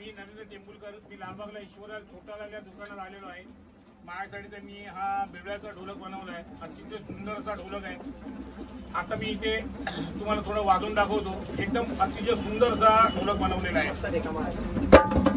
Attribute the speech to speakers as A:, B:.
A: मी नरेंद्र टेंबुलकर मी लालबागला ईश्वरा छोटाला या दुकानात आलेलो आहे. माझ्यासाठी तर मी हा बिबळ्याचा ढोलक बनवला आहे. अतिशय सुंदर असा ढोलक आहे. आता मी इथे तुम्हाला थोडं वाजून दाखवतो. एकदम अतिशय सुंदर असा ढोलक बनवलेला आहे.